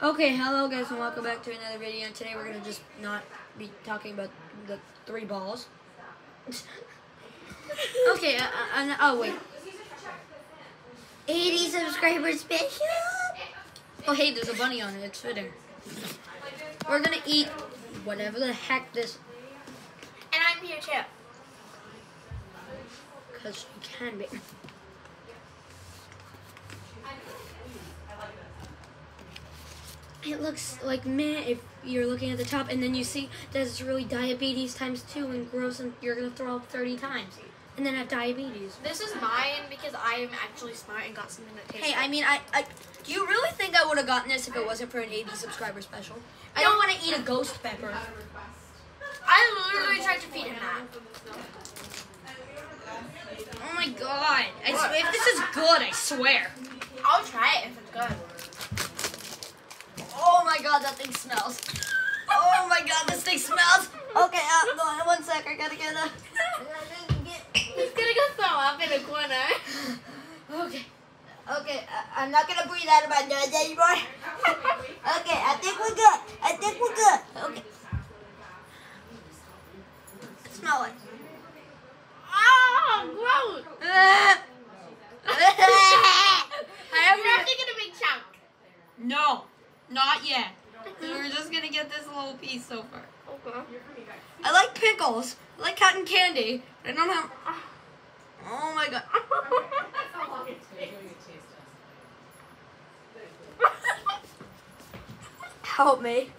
Okay, hello guys and welcome back to another video. And today we're gonna just not be talking about the three balls. okay, uh, uh, oh wait. 80 subscribers special. Oh hey, there's a bunny on it. It's fitting. We're gonna eat whatever the heck this, And I'm here too. cause you can be. It looks like meh if you're looking at the top and then you see that it's really diabetes times two and gross and you're gonna throw up 30 times and then have diabetes. This is mine because I am actually smart and got something that tastes Hey. I mean, I, I do you really think I would have gotten this if it wasn't for an 80 subscriber special? I don't want to eat a ghost pepper. I literally tried to feed him that. Oh my god! I if this is good, I swear. I'll try it if it's good. Oh my god, that thing smells. Oh my god, this thing smells. Okay, uh, on, one sec, I gotta get a. He's gonna go throw up in a corner. Okay. Okay, I, I'm not gonna breathe out of my nose anymore. okay, I think we're good. I think we're good. Okay. Smell it. Oh, gross. I You're haven't have to get a big chunk. No, not yet. We're just gonna get this little piece so far. Okay. I like pickles. I like cotton candy. I don't have. Oh my god. Help me.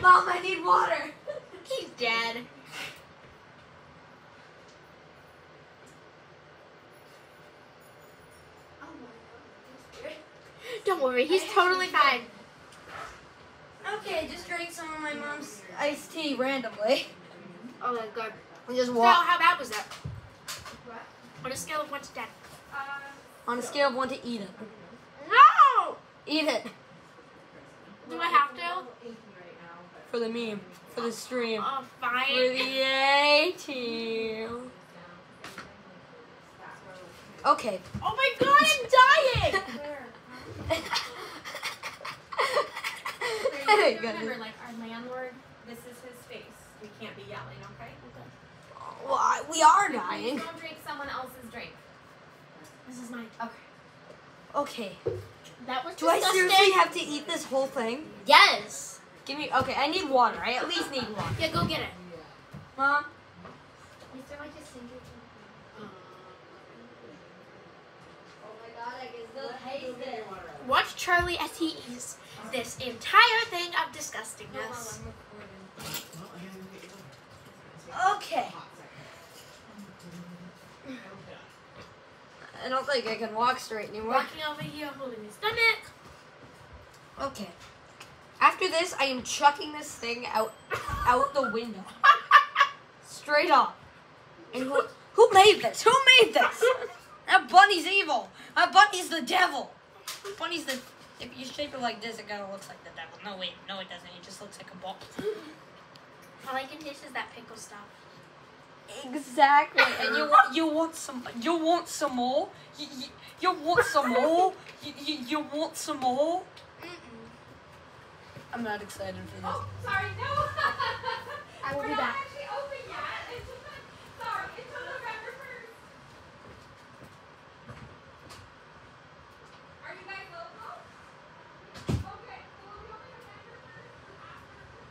Mom, I need water. He's dead. Oh don't worry, he's totally fine. Okay, I just drank some of my mom's iced tea randomly. Oh my god. And just So, walk how bad was that? On a scale of 1 to 10. on a scale of one to eat it. No! Eat it Do I have to? for the meme, for the stream, Oh, for the A team. Okay. Oh my god, I'm dying! Hey, Remember, like our landlord, this is his space. We can't be yelling, okay? Well, I- we are dying. Don't drink someone else's drink. This is mine. Okay. Okay. That was Do I seriously have to eat this whole thing? Yes. Give me. Okay, I need water. I at least need water. Yeah, go get it. Mom. Is there like a single um. Oh my god, I can still taste it. Watch Charlie as he eats this entire thing of disgustingness. Okay. I don't think I can walk straight anymore. Walking over here holding his stomach. Okay. After this, I am chucking this thing out out the window. Straight up. And who who made this? Who made this? That bunny's evil. That bunny's the devil. Bunny's the if you shape it like this, it kind of looks like the devil. No, wait, no, it doesn't. It just looks like a ball. All I can taste is that pickle stuff. Exactly. And you want you want some you want some more. You, you, you want some more. You, you, you want some more. Mm-mm. I'm not excited for this. Oh, Sorry, no. I will be back. actually open yet. It's sorry, until November 1st. Are you guys local? Okay, so we'll be open November 1st.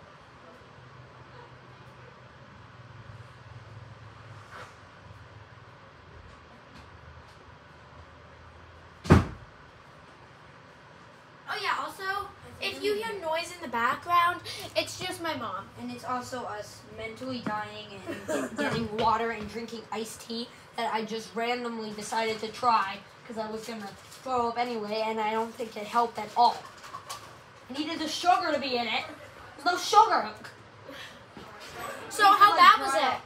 Oh yeah. Also, if you hear noise in the background, it's just my mom. And it's also us mentally dying and getting water and drinking iced tea that I just randomly decided to try because I was gonna throw up anyway, and I don't think it helped at all. I needed the sugar to be in it. There's no sugar. So how bad was it?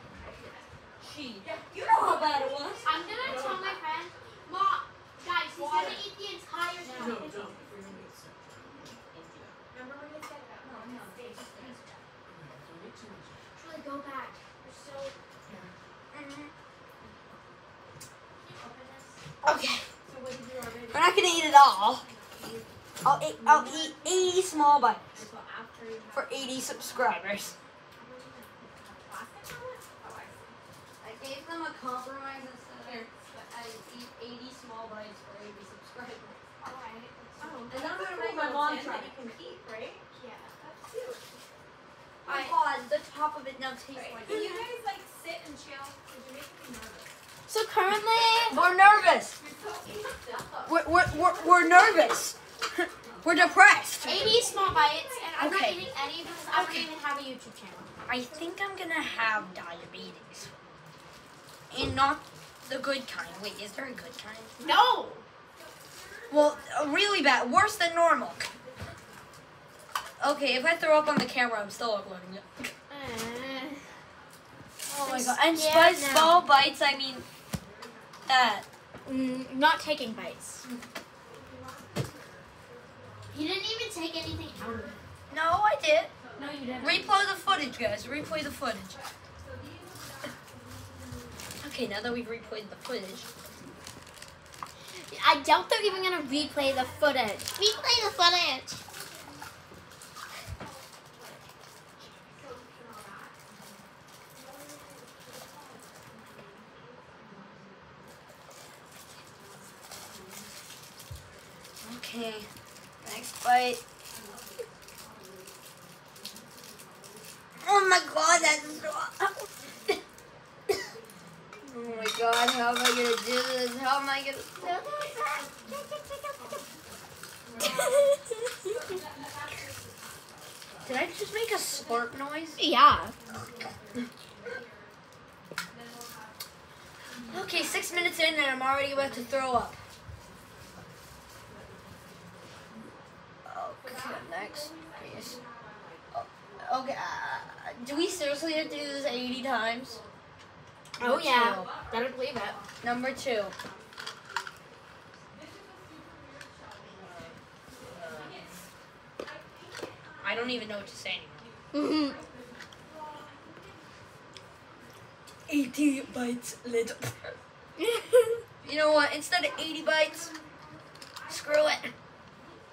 Gee, you know how bad it was. I'm gonna tell my friend, Mom, guys, he's gonna eat the entire stuff. Remember when they said that? No, no. Really go back. You're so. Okay. So what did you order? We're not gonna eat it all. I'll eat, I'll eat 80 small bites So after you have for 80 subscribers. plastic on it? Oh, I gave them a compromise instead of I eat 80 small bites for 80 subscribers. Alright. Oh, And then I'm gonna that's make my little mom tin try you can keep, right? Yeah, that's cute. Oh my the top of it now tastes Right. like Can you guys like sit and chill? Because you're making me nervous. So currently, We're nervous. You're so amped up. We're, we're, we're, we're nervous. we're depressed. 80 small bites, and I'm Okay. not eating any because I don't Okay. even have a YouTube channel. I think I'm gonna have diabetes. And not the good kind. Wait, is there a good kind? No. Well, really bad. Worse than normal. Okay, if I throw up on the camera, I'm still uploading it. Uh, Oh my god. And now. small bites, I mean that. Mm, not taking bites. You didn't even take anything out of it. No, I did. No, you didn't. Replay the footage, guys. Replay the footage. Okay, now that we've replayed the footage. I doubt they're even gonna replay the footage. Replay the footage. Okay, next bite. Oh my god, that's so. oh my god, how am I gonna do this? How am I gonna. Did I just make a slurp noise? yeah. Okay, six minutes in and I'm already about to throw up. Okay, next, please. Oh, Okay, uh, do we seriously have to do this 80 times? Oh Number yeah. two. Better believe it. Number two. I don't even know what to say anymore. 80 bites later. You know what? Instead of 80 bites, screw it.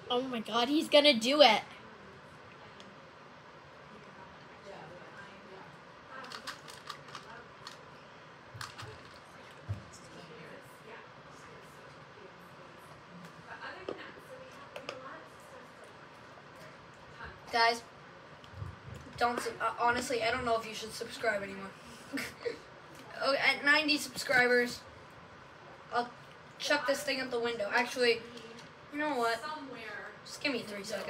Oh my god, he's gonna do it. Guys, don't. Uh, honestly, I don't know if you should subscribe anymore. oh, at 90 subscribers, I'll chuck this thing out the window. Actually, you know what? Just give me three seconds.